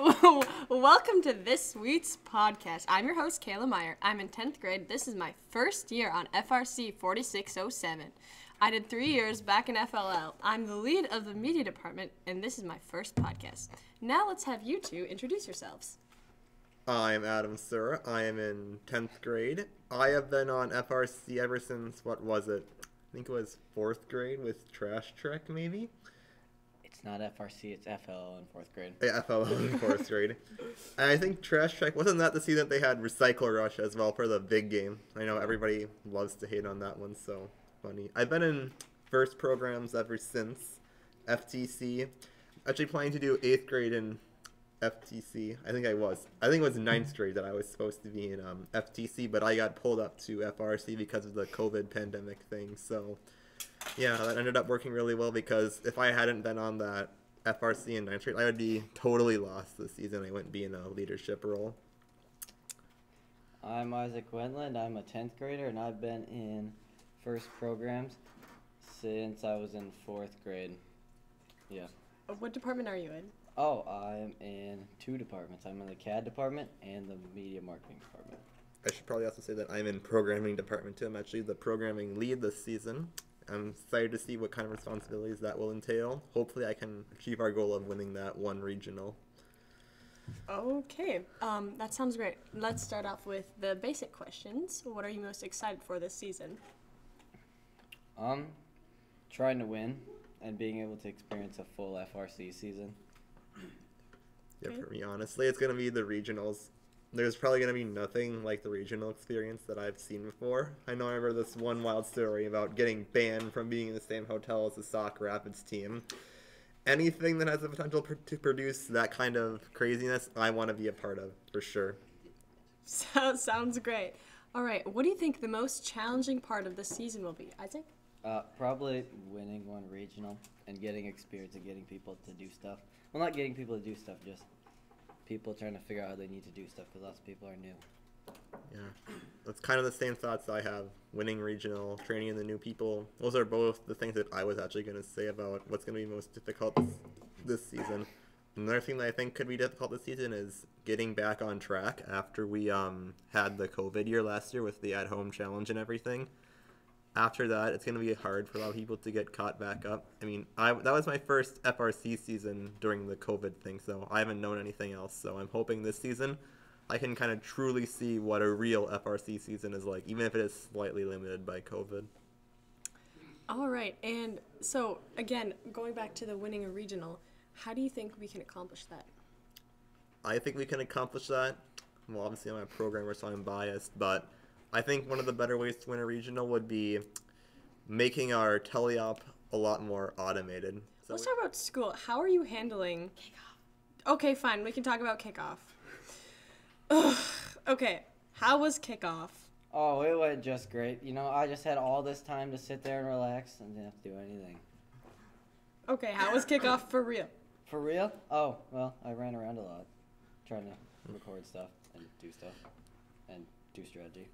Welcome to this week's podcast. I'm your host, Kayla Meyer. I'm in 10th grade. This is my first year on FRC 4607. I did three years back in FLL. I'm the lead of the media department, and this is my first podcast. Now let's have you two introduce yourselves. I'm Adam Sura. I am in 10th grade. I have been on FRC ever since, what was it? I think it was 4th grade with Trash Trek, maybe? It's not FRC, it's FLL in fourth grade. Yeah, FLL in 4th grade. And I think Trash Trek, wasn't that the season that they had Recycle Rush as well for the big game? I know everybody loves to hate on that one, so funny. I've been in first programs ever since FTC. Actually planning to do 8th grade in FTC. I think I was. I think it was ninth grade that I was supposed to be in um, FTC, but I got pulled up to FRC because of the COVID pandemic thing. So, yeah, that ended up working really well because if I hadn't been on that FRC and ninth grade, I would be totally lost this season. I wouldn't be in a leadership role. I'm Isaac Wendland. I'm a 10th grader, and I've been in first programs since I was in fourth grade. Yeah. Uh, what department are you in? Oh, I'm in two departments. I'm in the CAD department and the media marketing department. I should probably also say that I'm in programming department too. I'm actually the programming lead this season. I'm excited to see what kind of responsibilities that will entail. Hopefully, I can achieve our goal of winning that one regional. Okay, um, that sounds great. Let's start off with the basic questions. What are you most excited for this season? Um, trying to win and being able to experience a full FRC season. Yeah, Okay. for me, honestly, it's gonna be the regionals. There's probably gonna be nothing like the regional experience that I've seen before. I know I remember this one wild story about getting banned from being in the same hotel as the Sauk Rapids team. Anything that has the potential pr- to produce that kind of craziness, I want to be a part of for sure. So, sounds great. All right, what do you think the most challenging part of the season will be, Isaac? Uh, probably winning one regional and getting experience and getting people to do stuff. Well, not getting people to do stuff, just people trying to figure out how they need to do stuff because lots of people are new. Yeah, that's kind of the same thoughts I have. Winning regional, training in the new people. Those are both the things that I was actually going to say about what's going to be most difficult this, this season. Another thing that I think could be difficult this season is getting back on track after we um, had the COVID year last year with the at-home challenge and everything. After that, it's going to be hard for a lot of people to get caught back up. I mean, I that was my first FRC season during the COVID thing, so I haven't known anything else. So I'm hoping this season I can kind of truly see what a real FRC season is like, even if it is slightly limited by COVID. All right, and so again, going back to the winning a regional, how do you think we can accomplish that? I think we can accomplish that. Well, obviously, I'm a programmer, so I'm biased, but I think one of the better ways to win a regional would be making our teleop a lot more automated. So Let's talk about school. How are you handling kickoff? Okay, fine. We can talk about kickoff. Ugh, okay, how was kickoff? Oh, it went just great. You know, I just had all this time to sit there and relax and didn't have to do anything. Okay, how was kickoff for real? For real? Oh, well, I ran around a lot trying to record stuff and do stuff and do strategy.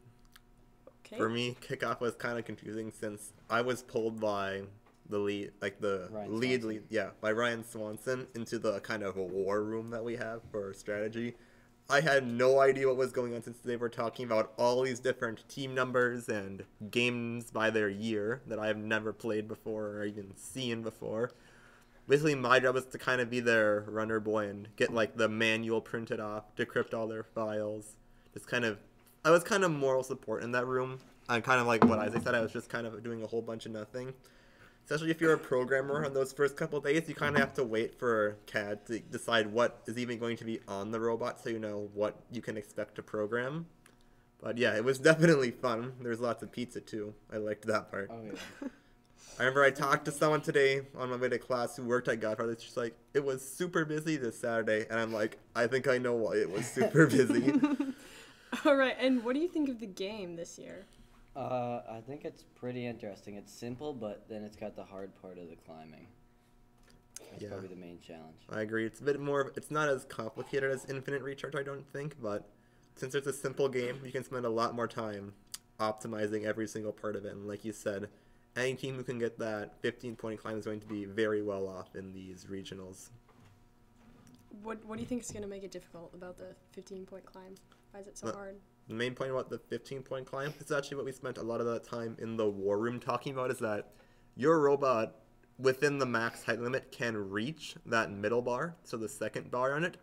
Okay. For me, kickoff was kind of confusing since I was pulled by the lead, like the Ryan lead, Swanson. lead, yeah, by Ryan Swanson into the kind of a war room that we have for strategy. I had no idea what was going on since they were talking about all these different team numbers and games by their year that I have never played before or even seen before. Basically, my job was to kind of be their runner boy and get like the manual printed off, decrypt all their files, just kind of I was kind of moral support in that room. I'm kind of like what Isaac said. I was just kind of doing a whole bunch of nothing. Especially if you're a programmer on those first couple days, you kind of have to wait for CAD to decide what is even going to be on the robot, so you know what you can expect to program. But yeah, it was definitely fun. There's lots of pizza too. I liked that part. Oh, yeah. I remember I talked to someone today on my way to class who worked at Godfather. It's just like it was super busy this Saturday, and I'm like, I think I know why it was super busy. All right, and what do you think of the game this year? Uh, I think it's pretty interesting. It's simple, but then it's got the hard part of the climbing. That's Yeah. probably the main challenge. I agree. It's a bit more. It's not as complicated as Infinite Recharge, I don't think, but since it's a simple game, you can spend a lot more time optimizing every single part of it. And like you said, any team who can get that 15 point climb is going to be very well off in these regionals. what what do you think is gonna make it difficult about the 15 point climb? Why is it so Uh, hard? The main point about the 15 point climb is actually what we spent a lot of that time in the war room talking about is that your robot within the max height limit can reach that middle bar, so the second bar on it,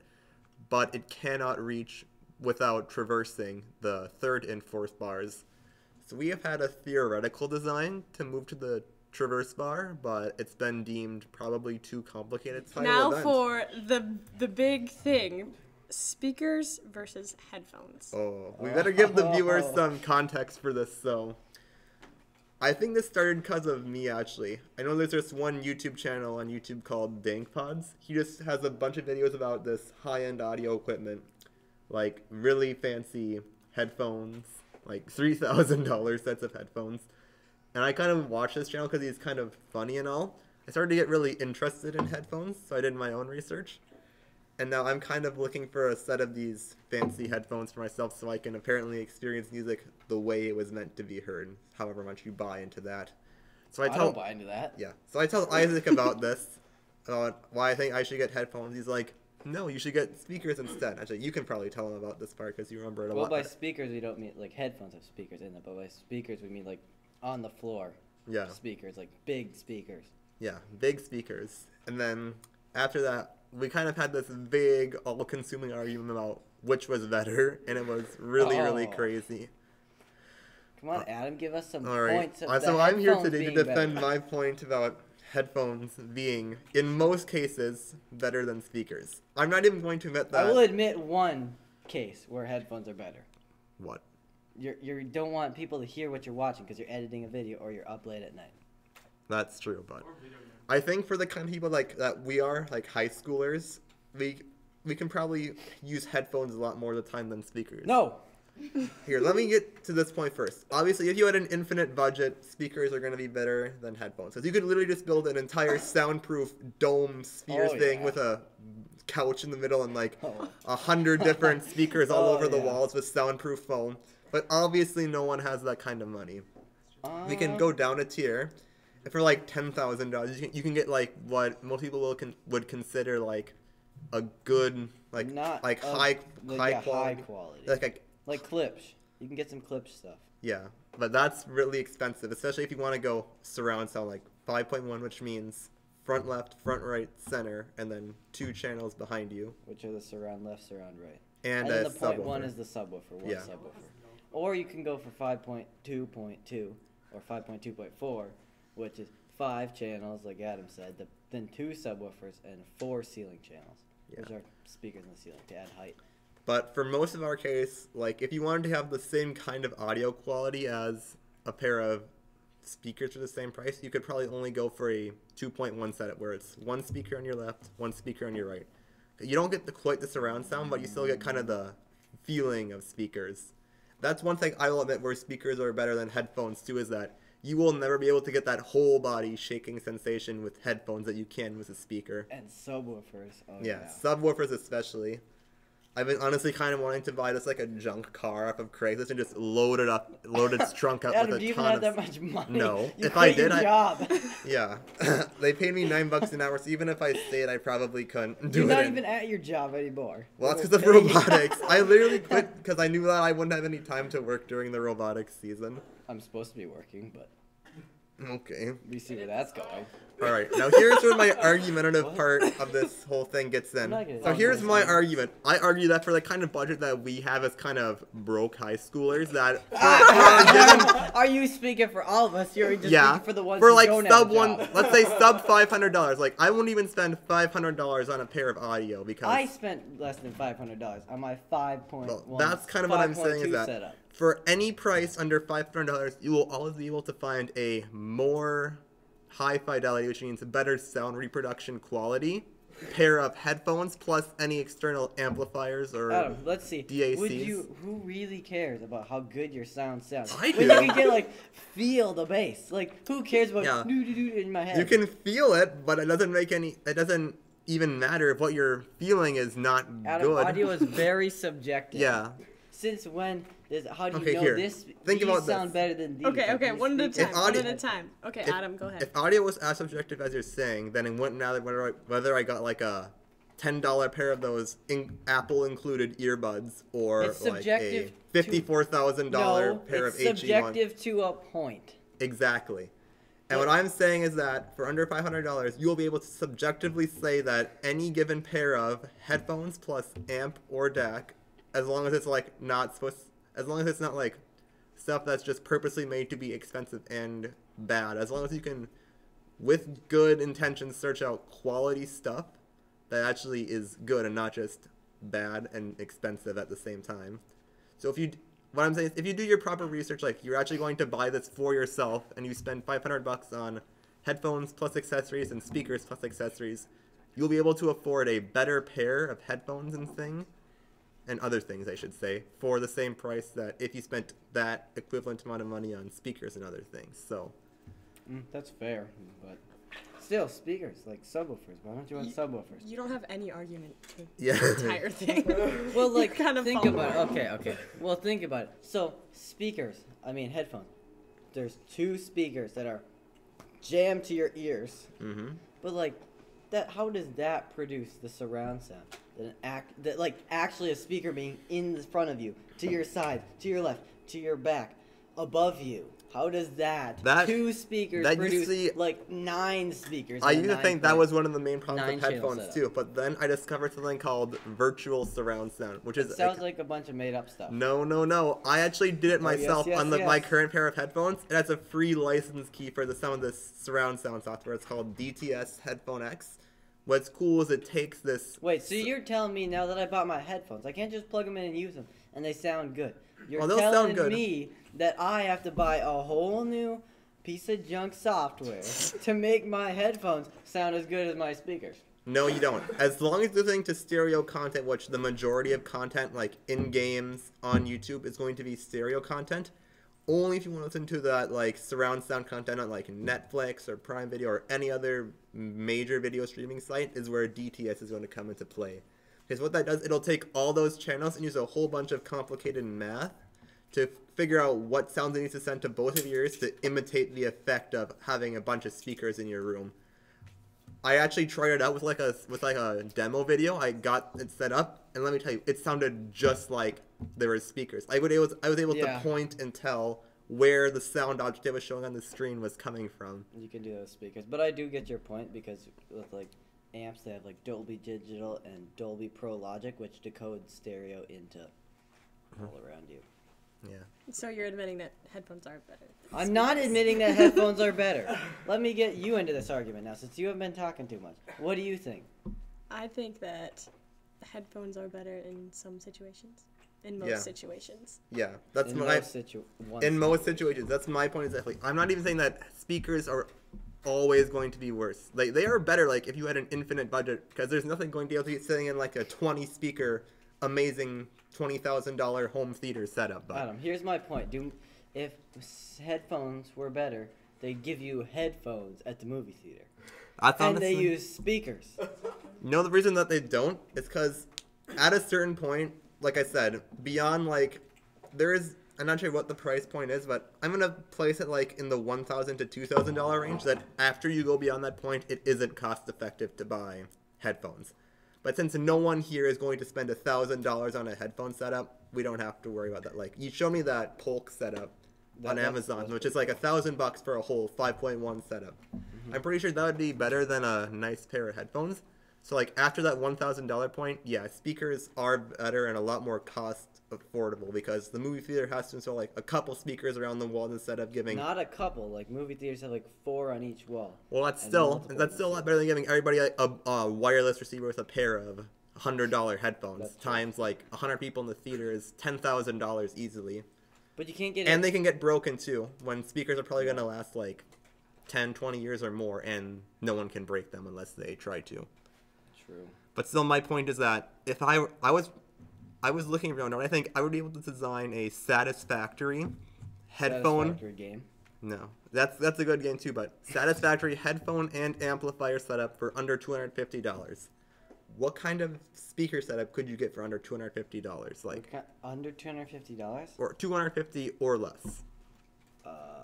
but it cannot reach without traversing the third and fourth bars. So we have had a theoretical design to move to the traverse bar, but it's been deemed probably too complicated. Now event. for the the big thing: speakers versus headphones. Oh, we better give the viewers Oh. some context for this. So, I think this started because of me actually. I know there's this one YouTube channel on YouTube called Dank Pods. He just has a bunch of videos about this high-end audio equipment, like really fancy headphones, like three thousand dollars sets of headphones. And I kind of watched this channel because he's kind of funny and all. I started to get really interested in headphones, so I did my own research. And now I'm kind of looking for a set of these fancy headphones for myself so I can apparently experience music the way it was meant to be heard, however much you buy into that. So I I, tell don't buy into that. yeah. So I tell Isaac about this, about why I think I should get headphones. He's like, no, you should get speakers instead. Actually, you can probably tell him about this part because you remember it a Well, lot. by better. speakers we don't mean like headphones have speakers in them, but by speakers we mean like on the floor yeah. speakers, like big speakers. Yeah, big speakers. And then after that, we kind of had this big, all consuming argument about which was better, and it was really, really Oh. crazy. Come on, Adam, give us some All right. points. Of Uh, the so I'm here today to defend better. my point about headphones being, in most cases, better than speakers. I'm not even going to admit that. I will admit one case where headphones are better. What? You're, you don't want people to hear what you're watching because you're editing a video or you're up late at night. That's true, but I think for the kind of people like that we are, like high schoolers, we we can probably use headphones a lot more of the time than speakers. No, Here, let me get to this point first. Obviously, if you had an infinite budget, speakers are going to be better than headphones. Because you could literally just build an entire soundproof dome sphere Oh, thing yeah. with a couch in the middle and like Oh. a hundred different speakers all Oh, over the yeah. walls with soundproof foam. But obviously, no one has that kind of money. We can Uh, go down a tier. For like ten thousand dollars, you can, you can get like what most people will con- would consider like a good like not like of high the- high yeah, quality high quality. like a like Klipsch. You can get some Klipsch stuff. Yeah, but that's really expensive, especially if you want to go surround sound like 5.1, which means front left, front right, center, and then two channels behind you, which are the surround left, surround right. and, And, a then the point one is the subwoofer, one Yeah. subwoofer. Or you can go for 5.2.2 or 5.2.4, which is five channels, like Adam said, the, then two subwoofers and four ceiling channels, which Yeah. are speakers in the ceiling to add height. But for most of our case, like if you wanted to have the same kind of audio quality as a pair of speakers for the same price, you could probably only go for a 2.1 setup where it's one speaker on your left, one speaker on your right. You don't get the quite the surround sound, but you still get kind of the feeling of speakers. That's one thing I will admit where speakers are better than headphones too is that you will never be able to get that whole body shaking sensation with headphones that you can with a speaker. And subwoofers. Oh, Yeah, yeah. subwoofers especially. I've been honestly kind of wanting to buy this like a junk car off of Craigslist and just load it up, load its trunk up Adam, with do a you even ton have of. that much money? No. You If I did, I- job. Yeah, they paid me nine bucks an hour, so even if I stayed, I probably couldn't do You're it. not in- even at your job anymore. well, that's because of robotics. I literally quit because I knew that I wouldn't have any time to work during the robotics season. I'm supposed to be working, but Okay. we see where that's going. All right. Now here's where my argumentative part of this whole thing gets in. I'm not gonna- So here's my argument. I argue that for the kind of budget that we have as kind of broke high schoolers, that for, for given, Are you speaking for all of us? You're just yeah, speaking for the ones for who like sub one, let's say sub five hundred dollars. Like I won't even spend five hundred dollars on a pair of audio because I spent less than five hundred dollars on my five point Well, one. that's kind of what I'm saying is that setup. For any price under five hundred dollars, you will always be able to find a more high fidelity, which means better sound reproduction quality pair of headphones plus any external amplifiers or Adam, let's see. Would you? Who really cares about how good your sound sounds? I when do. you can get like feel the bass. Like who cares about Yeah. doo doo doo in my head? you can feel it, but it doesn't make any. It doesn't even matter if what you're feeling is not Adam, good. audio is very subjective. yeah. Since when? Does, how do you Okay, know here. this? Think these about sound this. better than these. Okay, okay, these one at a speakers- time. One at a time. Okay, if- Adam, go ahead. If audio was as subjective as you're saying, then it wouldn't matter whether I, whether I got like a ten dollar pair of those in, Apple included earbuds or It's like a fifty four thousand dollar no, pair it's of HE1. subjective to a point. Exactly. And what I'm saying is that for under $500, you'll be able to subjectively say that any given pair of headphones plus amp or DAC, as long as it's like not supposed, as long as it's not like stuff that's just purposely made to be expensive and bad, as long as you can, with good intentions, search out quality stuff that actually is good and not just bad and expensive at the same time. So if you, what I'm saying is, if you do your proper research, like you're actually going to buy this for yourself, and you spend 500 bucks on headphones plus accessories and speakers plus accessories, you'll be able to afford a better pair of headphones and thing, and other things I should say, for the same price that if you spent that equivalent amount of money on speakers and other things. So Mm, that's fair, but still, speakers like subwoofers. Why don't you want You- subwoofers? You don't have any argument to yeah, the entire thing. Well, You like kind of think about it. Okay, okay. Well, think about it. So speakers, I mean headphones. There's two speakers that are jammed to your ears, hmm but like that. How does that produce the surround sound? That an act that like actually a speaker being in the front of you, to your side, to your left, to your back, above you. How does that, That- two speakers that produce see- like nine speakers? I used to nine think that was one of the main problems with headphones too, but then I discovered something called virtual surround sound, which is It sounds like a bunch of made up stuff. No, no, no. I actually did it Oh, yes, myself yes, on the, my current pair of headphones. It has a free license key for the some of this surround sound software. It's called DTS Headphone X. What's cool is it takes this. Wait, so you're telling me now that I bought my headphones, I can't just plug them in and use them, and they sound good. You're Well, telling good. me that I have to buy a whole new piece of junk software to make my headphones sound as good as my speakers. No, you don't. As long as you're listening to stereo content, which the majority of content, like in games on YouTube, is going to be stereo content. Only if you want to listen to that like surround sound content on like Netflix or Prime Video or any other major video streaming site is where DTS is going to come into play. Because what that does, it'll take all those channels and use a whole bunch of complicated math to figure out what sounds it needs to send to both of your ears to imitate the effect of having a bunch of speakers in your room. I actually tried it out with like a with like a demo video. I got it set up, and let me tell you, it sounded just like there were speakers. I would able I was able Yeah. to point and tell where the sound object it was showing on the screen was coming from. You can do those speakers, but I do get your point because with like amps, they have like Dolby Digital and Dolby Pro Logic, which decodes stereo into uh-huh. all around you. Yeah. So you're admitting that headphones are better. I'm not admitting that headphones are better. Let me get you into this argument now, since you have been talking too much. What do you think? I think that headphones are better in some situations. In most Yeah. situations. Yeah, that's in my situ- one in most situations. That's my point exactly. I'm not even saying that speakers are always going to be worse. Like they are better. Like if you had an infinite budget, because there's nothing going to be able to be sitting in like a 20 speaker, amazing twenty thousand dollar home theater setup. But Adam, here's my point. Do if headphones were better, they'd give you headphones at the movie theater, that's and they use speakers. No, the reason that they don't is because at a certain point, like I said, beyond like there is I'm not sure what the price point is, but I'm gonna place it like in the one thousand to two thousand dollar range. That after you go beyond that point, it isn't cost effective to buy headphones. But since no one here is going to spend a thousand dollars on a headphone setup, we don't have to worry about that. Like you show me that Polk setup That- on Amazon, that's which is like a thousand bucks for a whole 5.1 setup. Mm-hmm. I'm pretty sure that would be better than a nice pair of headphones. So like after that one thousand dollar point, yeah, speakers are better and a lot more cost affordable because the movie theater has to install like a couple speakers around the wall instead of giving. Not a couple. Like movie theaters have like four on each wall. well, that's still that's still a lot better than giving everybody like, a, a wireless receiver with a pair of hundred dollar headphones. That's true. Times like hundred people in the theater is ten thousand dollars easily. But you can't get and it. they can get broken too when speakers are probably going to last like 10 20 years or more and no one can break them unless they try to True. but still my point is that if i i was i was looking around and i think i would be able to design a satisfactory headphone Satisfactory game. no that's that's a good game too but satisfactory headphone and amplifier setup for under $250 what kind of speaker setup could you get for under $250 like Under two hundred fifty dollars. or 250 or less Uh,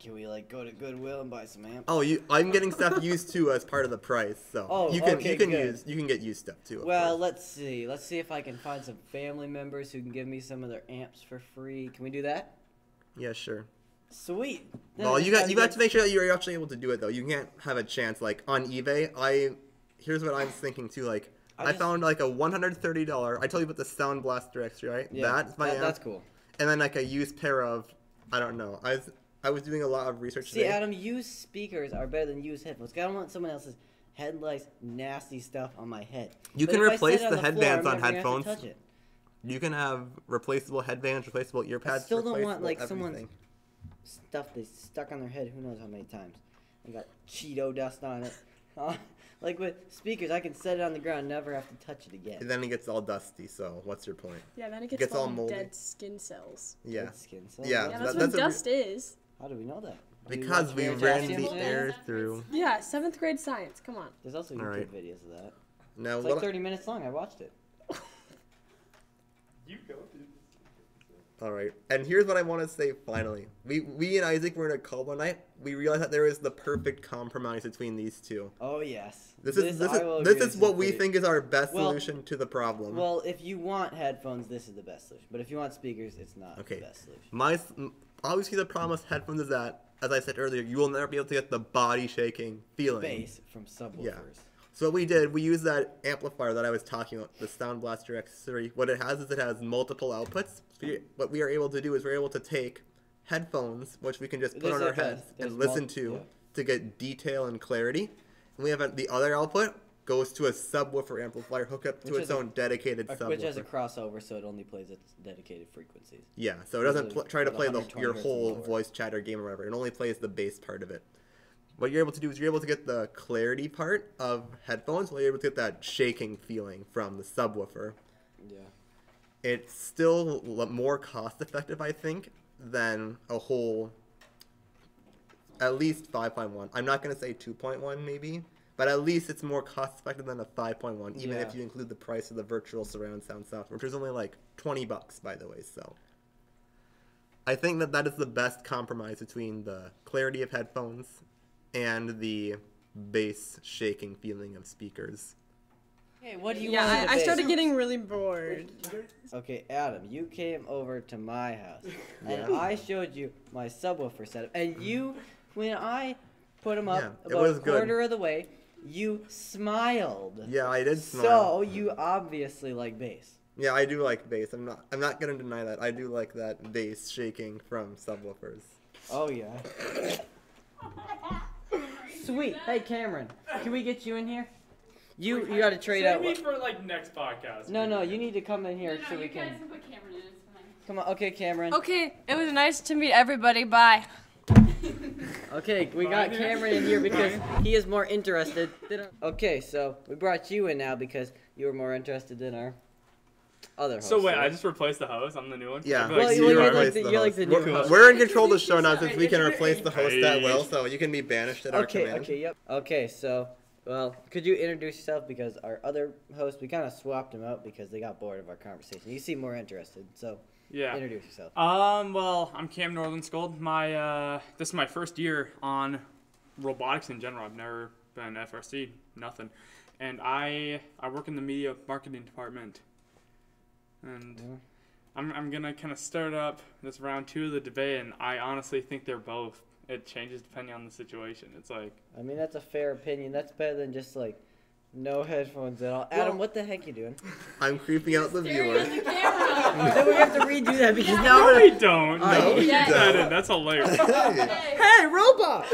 Can we like go to Goodwill and buy some amps? Oh, you, I'm getting stuff used too as part of the price, so Oh, you can okay, you can good. use you can get used stuff too. Well, course. let's see. Let's see if I can find some family members who can give me some of their amps for free. Can we do that? yeah, sure. Sweet. Well, you got you got to make sure that you're actually able to do it though. You can't have a chance like on eBay. I here's what I'm thinking too. Like I I, just- found like a 130 dollar. I told you about the Sound Blaster X, right? Yeah, that's my that- amp. that's cool. And then like a used pair of I don't know. I was I was doing a lot of research See, today. Adam, used speakers are better than used headphones. I don't want someone else's headlights, nasty stuff on my head. You But can replace sit on the headbands I'm on never gonna headphones. touch it. You can have replaceable headbands, replaceable ear pads. still don't want, replaceable like, someone's- Stuff they stuck on their head. Who knows how many times? They got Cheeto dust on it. Like with speakers, I can set it on the ground, never have to touch it again. And then it gets all dusty. So what's your point? Yeah, then it gets, Gets all full moldy. dead skin cells. Yeah. Good skin cells. Yeah, Yeah, that- that's that's what a re- dust is. How do we know that? Do we Because watch we ran the today? air through. Yeah, seventh grade science. Come on. There's also YouTube Alright. videos of that. No, It's like 30 minutes long. I watched it. You go, dude. All right, and here's what I want to say. Finally, we we and Isaac were in a call one night. We realized that there is the perfect compromise between these two. Oh yes. This is this, is this is what we pretty- think is our best Well- solution to the problem. Well, if you want headphones, this is the best solution. But if you want speakers, it's not Okay. the best solution. My s- m- obviously the problem with headphones is that, as I said earlier, you will never be able to get the body shaking feeling. Bass from subwoofers. Yeah. So what we did, we used that amplifier that I was talking about, the Sound Blaster X3. What it has is it has multiple outputs. So what we are able to do is we're able to take headphones, which we can just put There's on our heads and listen to yeah. to get detail and clarity. And we have the other output goes to a subwoofer amplifier hookup to its has a- own dedicated subwoofer. Which has a crossover, so it only plays its dedicated frequencies. Yeah, so it doesn't pl- try to play the, your whole voice chatter game or whatever. It only plays the bass part of it. What you're able to do is you're able to get the clarity part of headphones while you're able to get that shaking feeling from the subwoofer. Yeah. It's still l- more cost effective, I think, than a whole at least 5.1. I'm not going to say 2.1 maybe, but at least it's more cost effective than a 5.1 even Yeah. if you include the price of the virtual surround sound software, which is only like 20 bucks by the way, so I think that that is the best compromise between the clarity of headphones and the bass shaking feeling of speakers. Hey, what do you yeah, want? in I, a I started getting really bored. Okay, Adam, you came over to my house, and I showed you my subwoofer setup, and you, when I put them up Yeah, about was a good. quarter of the way, you smiled. Yeah, I did smile. So you obviously like bass. Yeah, I do like bass. I'm not. I'm not gonna deny that. I do like that bass shaking from subwoofers. Oh yeah. Sweet. Hey Cameron, can we get you in here? You you got to trade Save out. me for like next podcast. No, no, you need to come in here no, no, so you we guys can. can put Cameron in. It's fine. Come on. Okay, Cameron. Okay, it was nice to meet everybody. Bye. Okay, we got Cameron in here because he is more interested. Than okay, so we brought you in now because you were more interested than our other host. So wait, right? I just replaced the host. I'm the new one. Yeah. Well, like, well, "You you're like right." the- Replace you're like the new We're- host. We're in control of the show now since we can replace the host that well, so you can be banished at our Okay, command. okay, yep. Okay, so well, could you introduce yourself because our other host we kind of swapped him out because they got bored of our conversation. You seem more interested, so Yeah. introduce yourself. Um. Well, I'm Cam Northern Scold. My uh, this is my first year on robotics in general. I've never been FRC, nothing, and I I work in the media marketing department, and Yeah. I'm I'm gonna kind of start up this round two of the debate, and I honestly think they're both. It changes depending on the situation. It's like I mean, that's a fair opinion. That's better than just like no headphones at all. Adam, Well- what the heck you doing? I'm creeping out the viewer. the camera. then we have to redo that because now no, we're don't. Oh, No, you keep don't. that in. That's hilarious. Hey. Hey. Hey, robot!